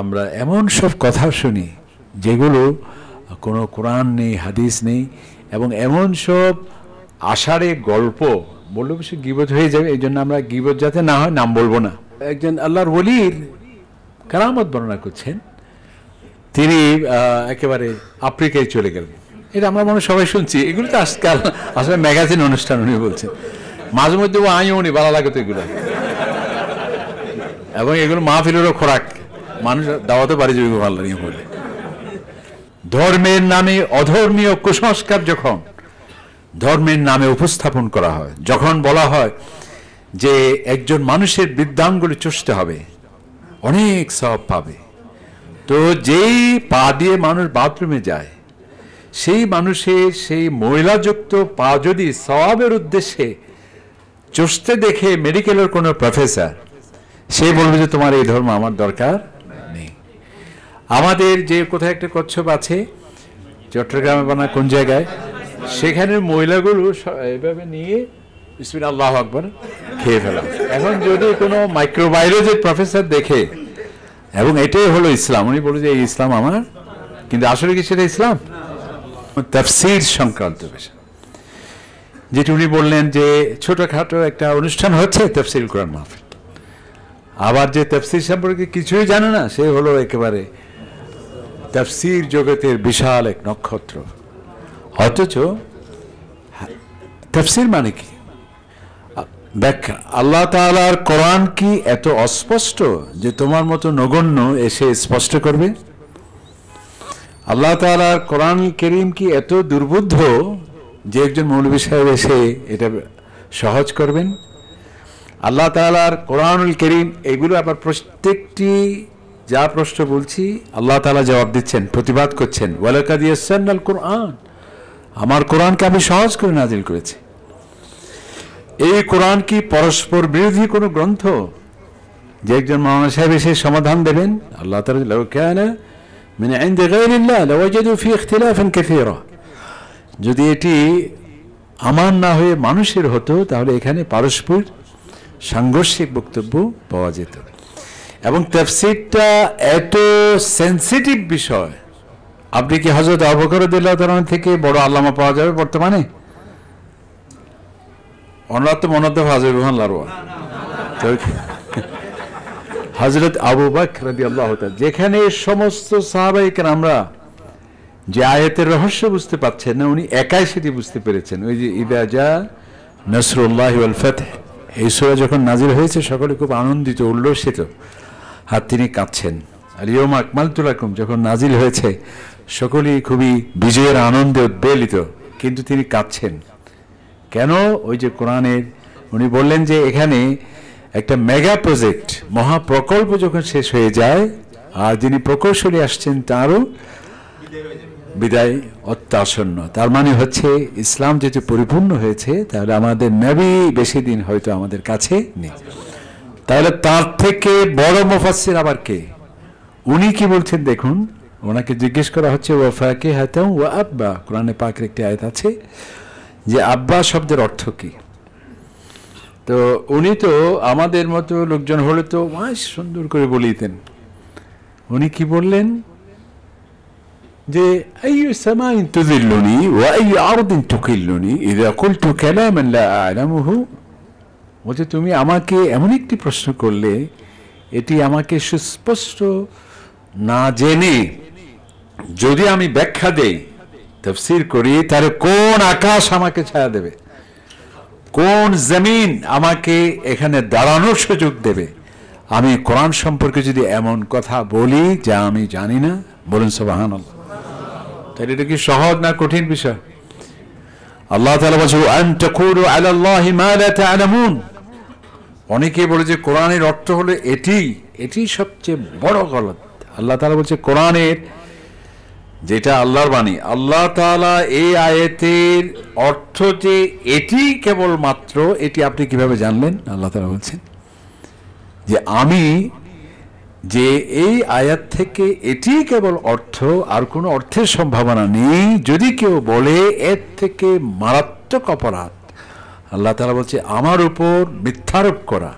আমরা এমন সব কথা শুনি, যেগুলো কোনো কোরআন নেই, হাদিস নেই, এবং এমন সব আষাঢ়ে গল্প, বললে বেশি গিবত হয়ে যাবে, এই জন্য আমরা গিবত যাতে না হয়, নাম বলব না। একজন আল্লাহর ওলির কারামত বর্ণনা করছেন, তিনি একেবারে আফ্রিকায় চলে গেলেন। এটা আমরা মনে সবাই শুনছি, এগুলো তো আজকাল আসলে ম্যাগাজিন অনুষ্ঠান উনি বলছেন। মাঝে মধ্যে ও আইও উনি ভালো লাগে তো এগুলো। এবং এগুলো মাহফিলেরও খোরাক। মানুষ দাওয়াতে বাড়ি যাবে ভালো নিয়ে বলে ধর্মের নামে অধর্মীয় কুসংস্কার যখন ধর্মের নামে উপস্থাপন করা হয়, যখন বলা হয় যে একজন মানুষের বৃদ্ধাঙ্গুলি চষতে হবে, অনেক সব পাবে। তো যেই পা দিয়ে মানুষ বাথরুমে যায়, সেই মানুষের সেই মহিলাযুক্ত পা যদি সবাবের উদ্দেশ্যে চষতে দেখে মেডিকেলের কোনো প্রফেসর সে বলবে যে তোমার এই ধর্ম আমার দরকার। আমাদের যে কোথায় একটা কচ্ছপ আছে, চট্টগ্রামে বানা কোন জায়গায় সেখানের মহিলাগুলো এভাবে নিয়ে বিসমিল আল্লাহ আকবর খেয়ে ফেলা। এখন যদি কোনো মাইক্রোবায়োলজির প্রফেসর দেখে, এবং এটাই হলো ইসলাম, উনি বলে যে এই ইসলাম আমার, কিন্তু আসলে কি সেটা ইসলাম? তাফসির সংক্রান্ত বিষয়। যেটি উনি বললেন যে ছোটখাটো একটা অনুষ্ঠান হচ্ছে তফসিল কোরআন মাহফিল। আবার যে তফসির সম্পর্কে কিছুই জানে না, সে হলো একেবারে তফসির জগতের বিশাল এক নক্ষত্র। অথচ তফসির মানে কি? ব্যাখ্যা আল্লাহ তাআলার কোরআন কি এত অস্পষ্ট যে তোমার মতো নগণ্য এসে স্পষ্ট করবে? আল্লাহ তাআলার কোরআন করিম কি এত দুর্বুদ্ধ যে একজন মৌলবী সাহেব এসে এটা সহজ করবেন? আল্লাহ তাআলার কোরআনুল করিম এগুলো আবার প্রত্যেকটি যা প্রশ্ন বলছি, আল্লাহ তালা জবাব দিচ্ছেন, প্রতিবাদ করছেন। ওয়ালাকাদ ইয়াসসারনাল কোরআন আমার কোরআনকে আমি সহজ করে নাজিল করেছি। এই কোরআন কি পরস্পর বিরোধী কোনো গ্রন্থ? যে একজন মাওলানা সাহেব এসে সমাধান দেবেন, আল্লাহ মিন কাসীরা। যদি এটি আমার না হয়ে মানুষের হতো, তাহলে এখানে পারস্পর সাংঘর্ষিক বক্তব্য পাওয়া যেত। এবং তাফসিরটা এত সেন্সিটিভ বিষয়। আপনি কি হজরত আবকরদুল্লাহ থেকে বড় আল্লামা পাওয়া যাবে বর্তমানে? অনার তো মনত হাজর রুহান লারোয়া হজরত আবু রাদিয়াল্লাহু তাআলা, যেখানে সমস্ত সাহাবাইকের আমরা যে আয়াতের রহস্য বুঝতে পারছেন না, উনি একাই সেটি বুঝতে পেরেছেন। ওই যে ইদা যা নসরুল্লাহ ফাতহ, এই সূরা যখন নাজির হয়েছে, সকলে খুব আনন্দিত, উল্লসিত। আর তিনি কাঁদছেন আর ইয়ম আকমাল তুলাকুম যখন নাজিল হয়েছে, সকলেই খুবই বিজয়ের আনন্দে উদ্বেলিত, কিন্তু তিনি কাঁদছেন। কেন? ওই যে কোরআনের, উনি বললেন যে এখানে একটা মেগা প্রজেক্ট মহাপ্রকল্প যখন শেষ হয়ে যায়, আর যিনি প্রকৌশলী আসছেন তারও বিদায় অত্যাসন্ন। তার মানে হচ্ছে, ইসলাম যেহেতু পরিপূর্ণ হয়েছে, তাহলে আমাদের নবী বেশি দিন হয়তো আমাদের কাছে নেই। তাহলে তার থেকে বড় মুফাসির আবার কে? উনি কি বলছেন দেখুন, ওনাকে জিজ্ঞেস করা হচ্ছে ওয়াফাকে হাতাম ও আব্বা? কোরআনে পাকের একটি আয়াত আছে যে আব্বা শব্দের অর্থ কি? তো উনি তো আমাদের মতো লোকজন হলে তো মাস সুন্দর করে বলিতেন। উনি কি বললেন? যে, আইয়ু সামাইন তুদিল্লুনি ওয়া আইয়ু আরদিন তুকিল্লুনি ইযা কুলতু কালামান লা আ'লামুহু বলছে, তুমি আমাকে এমন একটি প্রশ্ন করলে, এটি আমাকে সুস্পষ্ট না জেনে যদি আমি ব্যাখ্যা দেই, তফসির করি, তাহলে কোন আকাশ আমাকে ছায়া দেবে? কোন জমিন আমাকে এখানে দাঁড়ানোর সুযোগ দেবে? আমি কোরআন সম্পর্কে যদি এমন কথা বলি, যা আমি জানি না, বলুন সবাহান তাহলে এটা কি সহজ না কঠিন বিষয়? আল্লাহ তাআলা বলছে অনেকে বলে যে কোরআনের অর্থ হলো এটি এটি সবচেয়ে বড় গলত। আল্লাহ তাআলা বলছে কোরআনের যেটা আল্লাহর বাণী, আল্লাহ তাআলা এই আয়াতের অর্থ যে এটি কেবল মাত্র এটি আপনি কীভাবে জানলেন? আল্লাহ তাআলা বলছেন যে আমি যে এই আয়াত থেকে এটি কেবল অর্থ, আর কোনো অর্থের সম্ভাবনা নেই। যদি কেউ বলে এর থেকে মারাত্মক অপরাধ আল্লাহ তালা বলছে, আমার উপর মিথ্যারোপ করা,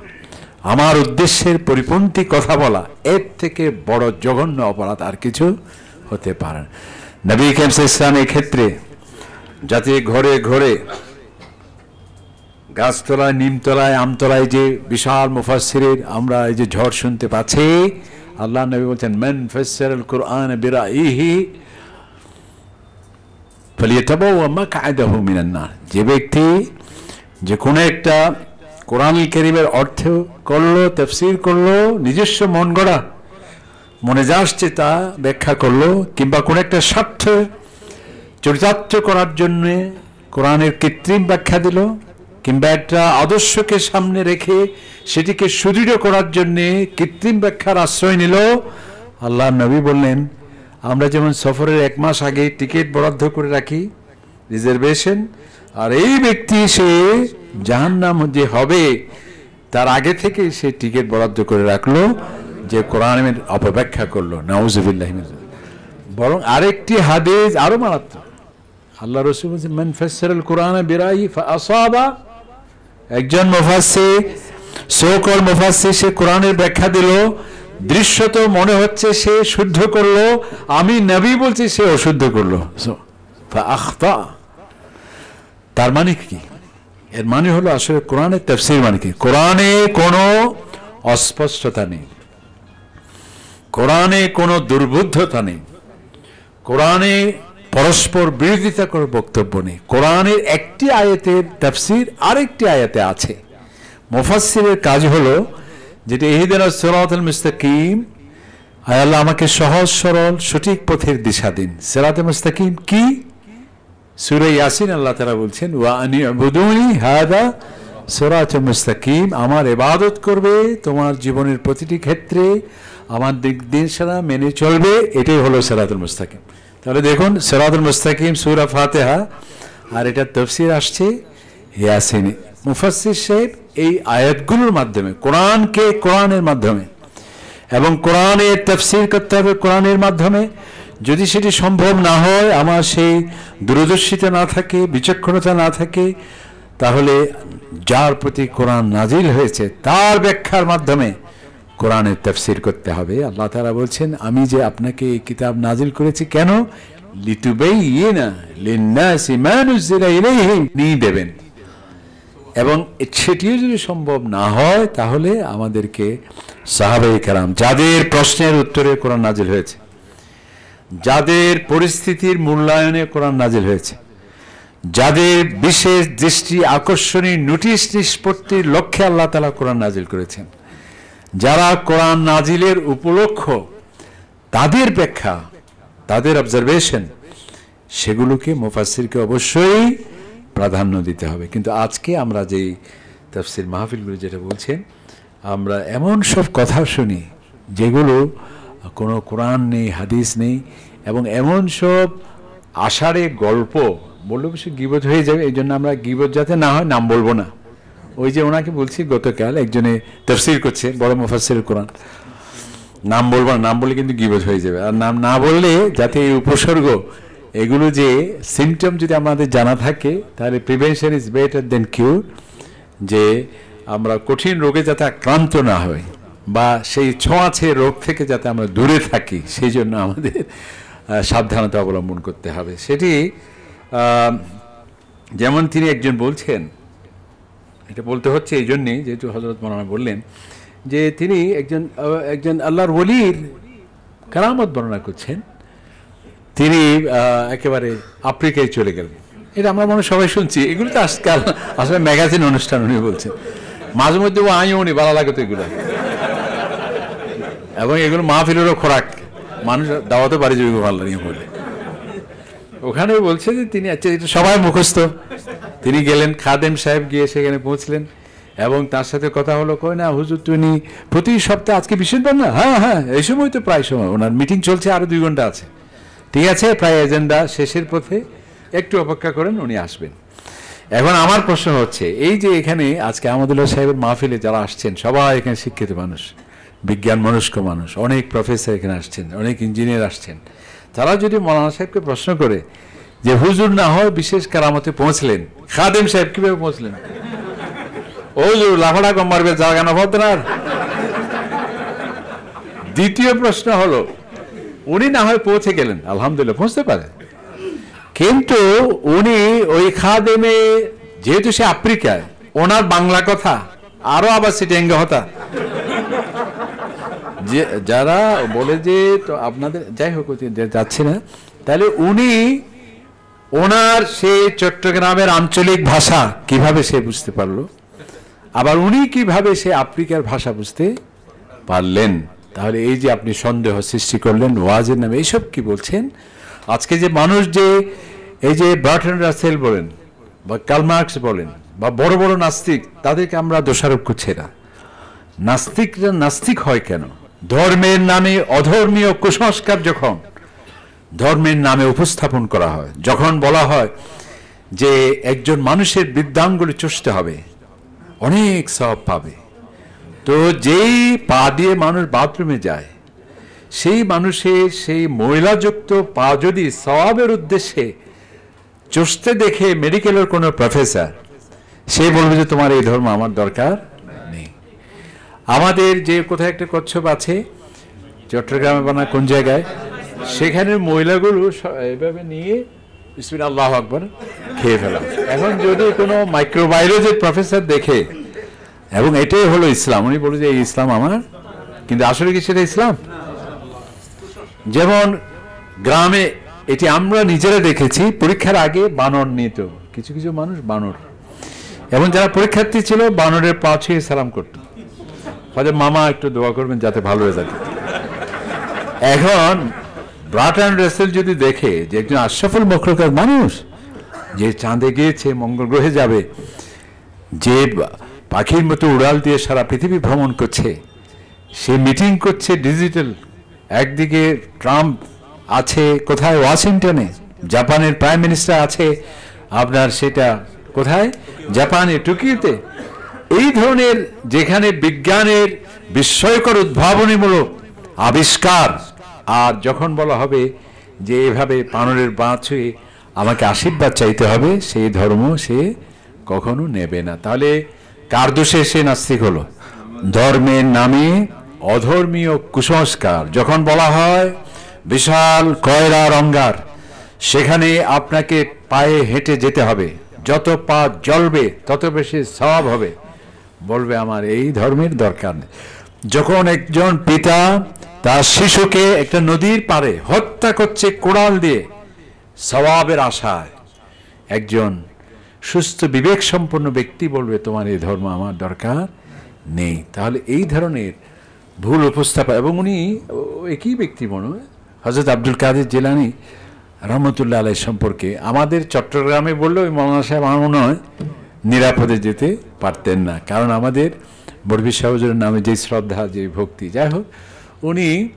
আমার উদ্দেশ্যের পরিপন্থী কথা বলা, এর থেকে বড় জঘন্য অপরাধ আর কিছু হতে পারে নবী কেমস ইসলাম ক্ষেত্রে যাতে ঘরে ঘরে গাছতলায়, নিমতলায়, আমতলায় যে বিশাল মুফাসিরের আমরা এই যে ঝড় শুনতে পাচ্ছি, আল্লাহ নবী বলছেন, মেন ফেসার কোরআন বিরা ইহি ফলিয়ে থাকব আমা কায়দা হুমিনান না যে ব্যক্তি যে কোনো একটা কোরআন করিমের অর্থ করল, তফসির করল, নিজস্ব মন গড়া, মনে যা আসছে তা ব্যাখ্যা করল, কিংবা কোনো একটা স্বার্থ চরিতার্থ করার জন্য কোরআনের কৃত্রিম ব্যাখ্যা দিল, কিংবা একটা আদর্শকে সামনে রেখে সেটিকে সুদৃঢ় করার জন্যে কৃত্রিম ব্যাখ্যার আশ্রয় নিল। আল্লাহ নবী বললেন, আমরা যেমন সফরের এক মাস আগে টিকিট বরাদ্দ করে রাখি, রিজার্ভেশন আর এই ব্যক্তি সে জাহান্নাম যে হবে, তার আগে থেকে সে টিকিট বরাদ্দ করে রাখল, যে কোরআনের অপব্যাখ্যা করল। নাউজুবিল্লাহ বরং আরেকটি হাদিস আরও মারাত্মক। আল্লাহ রসুল বলছেন, মান ফাসসারাল কোরআনে বিরাই ফাসাবা একজন মুফাসসি সোকল মুফাসসি সে কোরআনের ব্যাখ্যা দিল, দৃশ্যত মনে হচ্ছে সে শুদ্ধ করল, আমি নবী বলছি সে অশুদ্ধ করল। আখতা তার মানে কি? এর মানে হলো আসলে কোরআনের তফসির মানে কি? কোরআনে কোনো অস্পষ্টতা নেই। কোরআনে কোনো দুর্বুদ্ধতা নেই। কোরআনে পরস্পর বিরোধিতা করে বক্তব্য নেই। কোরআনের একটি আয়াতের তাফসির আরেকটি আয়াতে আছে। মুফাসসিরের কাজ হলো যেটা এহিদিন সিরাতুল মুস্তাকিম আয় আল্লাহ আমাকে সহজ সরল সঠিক পথের দিশা দিন। সিরাতুল মুস্তাকিম কি? সূরা ইয়াসিন আল্লাহ তাআলা বলছেন ওয়া আনি আবুদুনি হাদা সিরাতুল মুস্তাকিম আমার ইবাদত করবে, তোমার জীবনের প্রতিটি ক্ষেত্রে আমার দিক দিশা মেনে চলবে, এটাই হলো সিরাতুল মুস্তাকিম। তাহলে দেখুন সেরাদুল মুস্তাকিম, সুরা ফাতেহা, আর এটা তফসির আসছে ইয়াসিনে। মুফাসির সাহেব এই আয়াতগুলোর মাধ্যমে, কোরআনকে কোরআনের মাধ্যমে, এবং কোরআনের তফসির করতে হবে কোরআনের মাধ্যমে যদি সেটি সম্ভব না হয়, আমার সেই দূরদর্শিতা না থাকে, বিচক্ষণতা না থাকে, তাহলে যার প্রতি কোরআন নাজিল হয়েছে, তার ব্যাখ্যার মাধ্যমে কোরআনের তফসির করতে হবে। আল্লাহ তারা বলছেন, আমি যে আপনাকে এই কিতাব নাজিল করেছি কেন? নিয়ে দেবেন। এবং সেটিও যদি সম্ভব না হয়, তাহলে আমাদেরকে সাহাবাই কারাম যাদের প্রশ্নের উত্তরে কোরআন নাজিল হয়েছে যাদের পরিস্থিতির মূল্যায়নে কোরআন নাজিল হয়েছে, যাদের বিশেষ দৃষ্টি আকর্ষণী নোটিশ নিষ্পত্তির লক্ষ্যে আল্লাহ তালা কোরআন নাজিল করেছেন, যারা কোরআন নাজিলের উপলক্ষ, তাদের ব্যাখ্যা, তাদের অবজারভেশন সেগুলোকে মুফাসিরকে অবশ্যই প্রাধান্য দিতে হবে। কিন্তু আজকে আমরা যেই তফসির মাহফিলগুলো যেটা বলছেন, আমরা এমন সব কথা শুনি, যেগুলো কোনো কোরআন নেই, হাদিস নেই এবং এমন সব আষাঢ়ে গল্প, বললে অবশ্যই গিবত হয়ে যাবে, এই জন্য আমরা গিবত যাতে না হয় নাম বলব না। ওই যে ওনাকে বলছি গতকাল একজনে তফসির করছে, বড় মুফাসির কোরআন। নাম বলব না, নাম বললে কিন্তু গিবত হয়ে যাবে। আর নাম না বললে যাতে এই উপসর্গ, এগুলো যে সিমটম যদি আমাদের জানা থাকে, তাহলে prevention is better than cure যে আমরা কঠিন রোগে যাতে আক্রান্ত না হই। বা সেই ছোঁয়াছে রোগ থেকে যাতে আমরা দূরে থাকি, সেই জন্য আমাদের সাবধানতা অবলম্বন করতে হবে। সেটি যেমন তিনি একজন বলছেন, এটা বলতে হচ্ছে এই জন্যে যেহেতু হজরত মৌলানা বললেন, যে তিনি একজন একজন আল্লাহর ওলির কারামত বর্ণনা করছেন। তিনি একেবারে আফ্রিকায় চলে গেলেন। এটা আমরা মনে সবাই শুনছি। এগুলো তো আজকাল, আসলে ম্যাগাজিন অনুষ্ঠান উনি বলছেন। মাঝে মধ্যে ও আইও উনি ভালো লাগে তো এগুলো। এবং এগুলো মাহফিলেরও খোরাক। মানুষ দাওয়াতে বাড়ি যাবে ভালো নিয়ে বলে। ওখানে বলছে যে তিনি আচ্ছা এটা সবাই মুখস্থ। তিনি গেলেন, খাদেম সাহেব গিয়ে সেখানে পৌঁছলেন এবং তার সাথে কথা হলো কই না, হুজুর তুমি প্রতি সপ্তাহে আজকে বিশেষবার না? হ্যাঁ হ্যাঁ এই সময় তো প্রায় সময়। ওনার মিটিং চলছে আরও দুই ঘণ্টা আছে। ঠিক আছে, প্রায় এজেন্ডা শেষের পথে একটু অপেক্ষা করেন, উনি আসবেন। এখন আমার প্রশ্ন হচ্ছে, এই যে এখানে আজকে আমাদুল্লাহ সাহেবের মাহফিলে যারা আসছেন, সবাই এখানে শিক্ষিত মানুষ। বিজ্ঞান মনস্ক মানুষ। অনেক প্রফেসর এখানে আসছেন, অনেক ইঞ্জিনিয়ার আসছেন। তারা যদি মৌলানা সাহেবকে প্রশ্ন করে যে হুজুর না হয় বিশেষ কারামতে পৌঁছলেন, খাদেম সাহেব কীভাবে পৌঁছলেন? ও লাফাটা কম মারবে জায়গা না আর দ্বিতীয় প্রশ্ন হলো, উনি না হয় পৌঁছে গেলেন, আলহামদুলিল্লাহ পৌঁছতে পারে। কিন্তু উনি ওই খাদেমে, যেহেতু সে আফ্রিকায়, ওনার বাংলা কথা, আরও আবার সিটেঙ্গে হতা। যে, যারা বলে যে, তো আপনাদের, যাই হোক যাচ্ছে না, তাহলে উনি ওনার সেই চট্টগ্রামের আঞ্চলিক ভাষা কীভাবে সে বুঝতে পারল? আবার উনি কীভাবে সে আফ্রিকার ভাষা বুঝতে পারলেন? তাহলে এই যে আপনি সন্দেহ সৃষ্টি করলেন, ওয়াজের নামে এইসব কি বলছেন? আজকে যে মানুষ যে, এই যে বার্টন রাসেল বলেন, বা কালমার্কস বলেন, বা বড় বড় নাস্তিক, তাদেরকে আমরা দোষারোপ করছি না। নাস্তিকরা নাস্তিক হয় কেন? ধর্মের নামে অধর্মীয় কুসংস্কার যখন ধর্মের নামে উপস্থাপন করা হয়, যখন বলা হয় যে একজন মানুষের বৃদ্ধাঙ্গুলি চষতে হবে, অনেক সব পাবে। তো যেই পা দিয়ে মানুষ বাথরুমে যায়, সেই মানুষের সেই মহিলাযুক্ত পা যদি সবাবের উদ্দেশ্যে চষতে দেখে মেডিকেলের কোনো প্রফেসর সে বলবে যে তোমার এই ধর্ম আমার দরকার। আমাদের যে কোথায় একটা কচ্ছপ আছে, চট্টগ্রামে বানা কোন জায়গায় সেখানে মহিলাগুলো এভাবে নিয়ে বিসমিন আল্লাহ আকবর খেয়ে ফেলা এখন যদি কোনো মাইক্রোবায়োলজির প্রফেসর দেখে, এবং এটাই হলো ইসলাম, উনি বলে যে এই ইসলাম আমার, কিন্তু আসলে কি সেটা ইসলাম? যেমন গ্রামে এটি আমরা নিজেরা দেখেছি, পরীক্ষার আগে বানর নিত, কিছু কিছু মানুষ বানর। এবং যারা পরীক্ষার্থী ছিল, বানরের পা ছুঁয়ে সালাম করত। হয়তো মামা, একটু দোয়া করবেন যাতে ভালো হয়ে। রেজাল্ট এখন ব্রাট অ্যান্ড রেসেল যদি দেখে যে একজন আশরাফুল মখলকার মানুষ, যে চাঁদে গিয়েছে, মঙ্গল গ্রহে যাবে, যে পাখির মতো উড়াল দিয়ে সারা পৃথিবী ভ্রমণ করছে, সে মিটিং করছে ডিজিটাল একদিকে ট্রাম্প আছে কোথায়? ওয়াশিংটনে। জাপানের প্রাইম মিনিস্টার আছে। আপনার সেটা কোথায়? জাপানে টোকিওতে। এই ধরনের যেখানে বিজ্ঞানের বিস্ময়কর উদ্ভাবনীমূলক আবিষ্কার, আর যখন বলা হবে যে এভাবে পানরের বাঁ ছুঁয়ে আমাকে আশীর্বাদ চাইতে হবে, সেই ধর্ম সে কখনো নেবে না। তাহলে কার দোষে সে নাস্তিক হলো? ধর্মের নামে অধর্মীয় কুসংস্কার। যখন বলা হয় বিশাল কয়রা রঙ্গার, সেখানে আপনাকে পায়ে হেঁটে যেতে হবে। যত পা জ্বলবে, তত বেশি সব হবে। বলবে, আমার এই ধর্মের দরকার নেই। যখন একজন পিতা তার শিশুকে একটা নদীর পারে হত্যা করছে কোড়াল দিয়ে সবাবের আশায়, একজন সুস্থ বিবেক সম্পন্ন ব্যক্তি বলবে, তোমার এই ধর্ম আমার দরকার নেই। তাহলে এই ধরনের ভুল উপস্থাপন, এবং উনি একই ব্যক্তি মনে হয় হজরত আব্দুল কাদের জেলানি রহমতুল্লাহ আলাই সম্পর্কে আমাদের চট্টগ্রামে বললে ওই মৌলানা সাহেব আমার মনে হয় নিরাপদে যেতে পারতেন না। কারণ আমাদের বরবি সাহজের নামে যে শ্রদ্ধা, যে ভক্তি, যাই হোক, উনি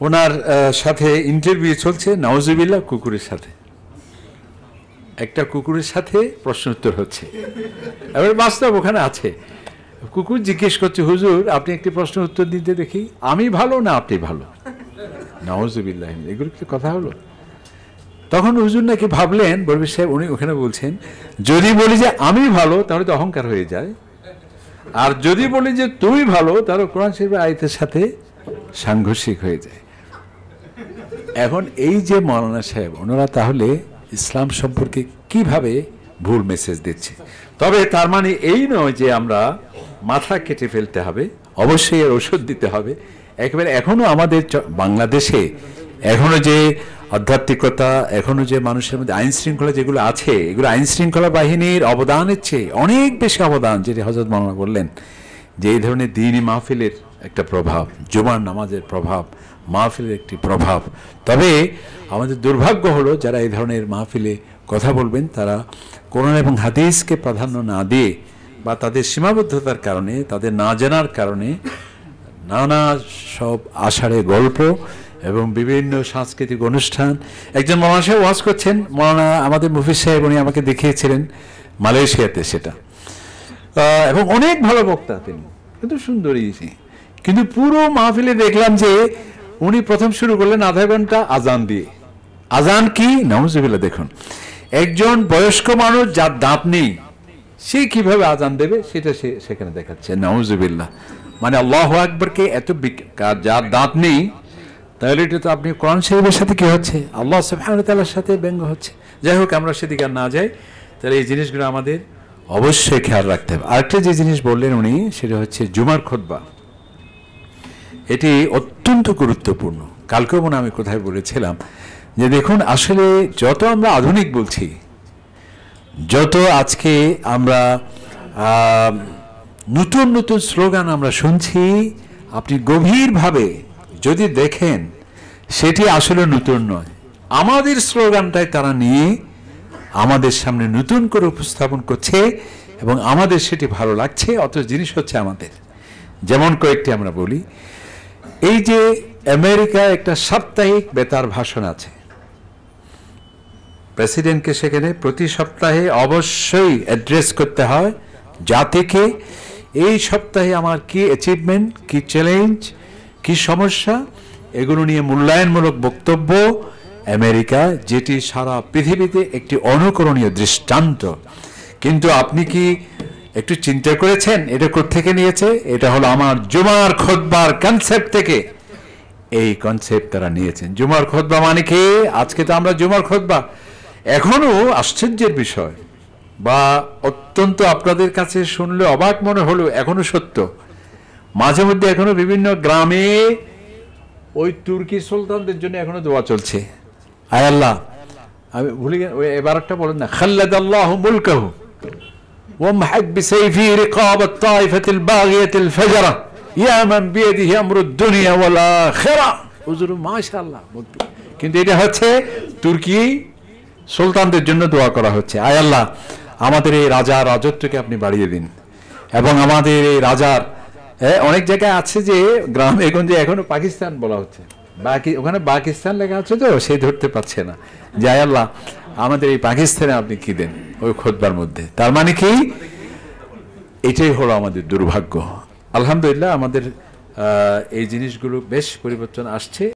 ওনার সাথে ইন্টারভিউ চলছে নওয়াজুবিল্লাহ কুকুরের সাথে। একটা কুকুরের সাথে প্রশ্ন উত্তর হচ্ছে। এবার বাস্তব ওখানে আছে। কুকুর জিজ্ঞেস করছে, হুজুর, আপনি একটি প্রশ্ন উত্তর দিতে দেখি? আমি ভালো না, আপনি ভালো? নওয়াজুবিল্লাহ, এগুলো কি কথা হলো? তখন হুজুর নাকি ভাবলেন বরবি সাহেব উনি ওখানে বলছেন, যদি বলি যে আমি ভালো, তাহলে তো অহংকার হয়ে যায়। আর যদি বলি যে তুমি ভালো, তাহলে কোরআন শরীফের আয়তের সাথে সাংঘর্ষিক হয়ে যায়। এখন এই যে মৌলানা সাহেব, ওনারা তাহলে ইসলাম সম্পর্কে কীভাবে ভুল মেসেজ দিচ্ছে? তবে তার মানে এই নয় যে আমরা মাথা কেটে ফেলতে হবে, অবশ্যই এর ওষুধ দিতে হবে। একেবারে এখনও আমাদের বাংলাদেশে এখনও যে আধ্যাত্মিকতা, এখনও যে মানুষের মধ্যে আইন শৃঙ্খলা যেগুলো আছে, এগুলো আইন শৃঙ্খলা বাহিনীর অবদানের চেয়ে অনেক বেশি অবদান, যেটি হজরত মামা বললেন যে এই ধরনের দিনই মাহফিলের একটা প্রভাব, জুমার নামাজের প্রভাব, মাহফিলের একটি প্রভাব। তবে আমাদের দুর্ভাগ্য হলো যারা এই ধরনের মাহফিলে কথা বলবেন, তারা কোরআন এবং হাদিসকে প্রাধান্য না দিয়ে বা তাদের সীমাবদ্ধতার কারণে, তাদের না জানার কারণে নানা সব আষাঢ়ে গল্প এবং বিভিন্ন সাংস্কৃতিক অনুষ্ঠান। একজন মৌলানা সাহেব ওয়াজ করছেন। মৌলানা আমাদের মুফিস সাহেব উনি আমাকে দেখিয়েছিলেন মালয়েশিয়াতে সেটা। এবং অনেক ভালো বক্তা তিনি। কিন্তু সুন্দরী কিন্তু পুরো মাহফিলে দেখলাম যে উনি প্রথম শুরু করলেন আধা ঘণ্টা আজান দিয়ে। আজান কি? নমজুবিল্লা দেখুন। একজন বয়স্ক মানুষ যার দাঁত নেই, সে কীভাবে আজান দেবে সেটা সে সেখানে দেখাচ্ছে। নাউজুবিল্লাহ। মানে আল্লাহ আকবরকে এত যার দাঁত নেই তাহলে এটা তো আপনি কোরআন শরীফের সাথে কি হচ্ছে? আল্লাহ তাআলার সাথে ব্যঙ্গ হচ্ছে। যাই হোক, আমরা সেদিকে আর না যাই। তাহলে এই জিনিসগুলো আমাদের অবশ্যই খেয়াল রাখতে হবে। আরেকটা যে জিনিস বললেন উনি, সেটা হচ্ছে জুমার খোদবা। এটি অত্যন্ত গুরুত্বপূর্ণ। কালকেও মনে আমি কোথায় বলেছিলাম যে দেখুন, আসলে যত আমরা আধুনিক বলছি, যত আজকে আমরা নতুন নতুন স্লোগান আমরা শুনছি, আপনি গভীরভাবে যদি দেখেন, সেটি আসলে নতুন নয়। আমাদের স্লোগানটাই তারা নিয়ে আমাদের সামনে নতুন করে উপস্থাপন করছে এবং আমাদের সেটি ভালো লাগছে অত জিনিস হচ্ছে আমাদের। যেমন কয়েকটি আমরা বলি, এই যে আমেরিকা একটা সাপ্তাহিক বেতার ভাষণ আছে। প্রেসিডেন্টকে সেখানে প্রতি সপ্তাহে অবশ্যই অ্যাড্রেস করতে হয় জাতিকে এই সপ্তাহে আমার কি অ্যাচিভমেন্ট কি চ্যালেঞ্জ কি সমস্যা? এগুলো নিয়ে মূল্যায়নমূলক বক্তব্য। আমেরিকা, যেটি সারা পৃথিবীতে একটি অনুকরণীয় দৃষ্টান্ত। কিন্তু আপনি কি একটু চিন্তা করেছেন? এটা থেকে নিয়েছে? এটা হলো আমার জুমার খোদবার কনসেপ্ট থেকে। এই কনসেপ্ট তারা নিয়েছেন। জুমার খোদবা মানে কি? আজকে তো আমরা জুমার খোদবা। এখনও আশ্চর্যের বিষয়। বা অত্যন্ত আপনাদের কাছে শুনলে অবাক মনে হলো এখনও সত্য। মাঝে মধ্যে এখনো বিভিন্ন গ্রামে ওই তুর্কি সুলতানদের জন্য এখনো দোয়া চলছে আয় আল্লাহ আমি ভুলে গেলাম ওই এবার একটা বলেন না খাল্লাদ আল্লাহ মুলকাহু وامحك بسيفه رقاب الطائفة الباغية الفجرة يا من بيده أمر الدنيا والآخرة হুজুর মাশাআল্লাহ কিন্তু এটা হচ্ছে তুর্কি সুলতানদের জন্য দোয়া করা হচ্ছে আয় আল্লাহ আমাদের এই রাজা রাজত্বকে আপনি বাড়িয়ে দিন এবং আমাদের এই রাজার এ, অনেক জায়গায় আছে যে গ্রামে গঞ্জে এখনও পাকিস্তান বলা হচ্ছে। বাকি ওখানে পাকিস্তান লেখা আছে তো সে ধরতে পারছে না। যাই আল্লাহ আমাদের এই পাকিস্তানে আপনি কি দেন ওই খোদবার মধ্যে? তার মানে কি? এটাই হলো আমাদের দুর্ভাগ্য। আলহামদুলিল্লাহ আমাদের এই জিনিসগুলো বেশ পরিবর্তন আসছে।